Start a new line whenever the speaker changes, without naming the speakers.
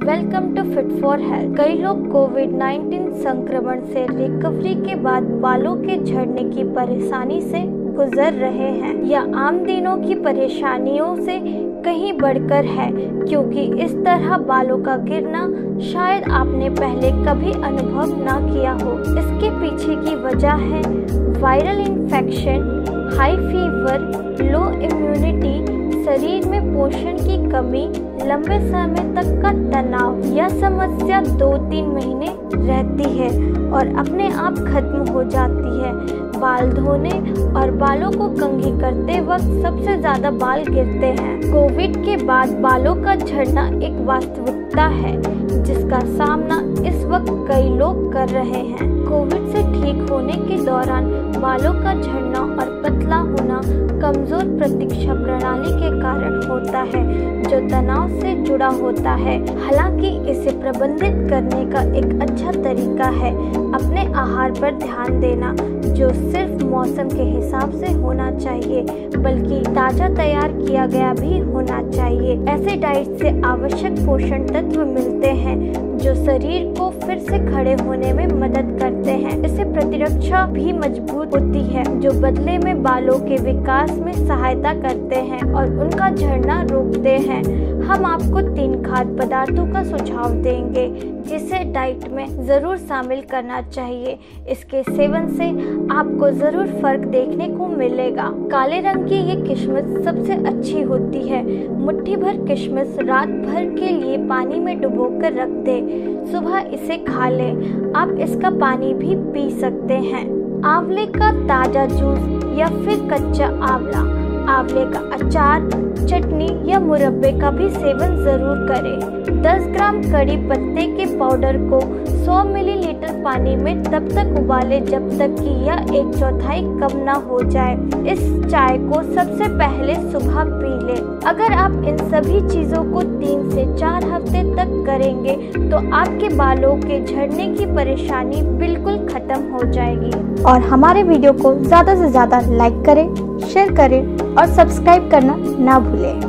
Welcome to fit for health कई लोग Covid 19 संक्रमण से रिकवरी के बाद बालों के झड़ने की परेशानी से गुजर रहे हैं यह आम दिनों की परेशानियों से कहीं बढ़कर है, क्योंकि इस तरह बालों का गिरना शायद आपने पहले कभी अनुभव ना किया हो। इसके पीछे की वजह है viral infection, high fever, low immunity, शरीर में पोषण की कमी, लंबे समय तक का तनाव, यह समस्या दो तीन महीने रहती है और अपने आप खत्म हो जाती है। बाल धोने और बालों को कंघी करते वक्त सबसे ज़्यादा बाल गिरते हैं। कोविड के बाद बालों का झड़ना एक वास्तविकता है, जिसका सामना इस वक्त कई लोग कर रहे हैं। कोविड से ठीक होने के दौरान बालों का झड़ना और पतला होना कमज़ोर प्रतीक्षा प्रणाली के कारण होता है, जो तनाव से जुड़ा होता है। हालाँकि इसे प्रबंधित करने का एक अच्छा तरीका है, अपने आहार पर ध्यान देना। जो सिर्फ़ मौसम के हिसाब से होना चाहिए, बल्कि ताज़ा तैयार किया गया भी होना चाहिए। ऐसे डाइट से आवश्यक पोषण तत्व मिलते हैं, जो शरीर को फिर से खड़े होने में मदद करते हैं। इससे प्रतिरक्षा भी मज़बूत होती है, जो बदले में बालों के विकास में सहायता करते हैं और उनका झड़ना रोकते हैं। हम आपको तीन खाद्य पदार्थों का सुझाव देंगे, जिसे डाइट में ज़रूर शामिल करना चाहिए। इसके सेवन से आपको ज़रूर फ़र्क देखने को मिलेगा। काले रंग की ये किशमिश सबसे अच्छी होती है। मुट्ठी भर किशमिश रात भर के लिए पानी में डुबो कर रख दे। सुबह इसे खा लें। आप इसका पानी भी पी सकते हैं। आंवले का ताज़ा जूस या फिर कच्चा आंवला। आंवले का अचार, चटनी या मुरब्बे का भी सेवन ज़रूर करें। 10 ग्राम कड़ी पत्ते के पाउडर को 100 मिलीलीटर पानी में तब तक उबालें जब तक कि यह एक चौथाई कम ना हो जाए। इस चाय को सबसे पहले सुबह पी लें। अगर आप इन सभी चीज़ों को तीन से चार हफ़्ते तक करेंगे तो आपके बालों के झड़ने की परेशानी बिल्कुल खत्म हो जाएगी। और हमारे वीडियो को ज़्यादा से ज़्यादा लाइक करें, शेयर करें और सब्सक्राइब करना ना भूलें।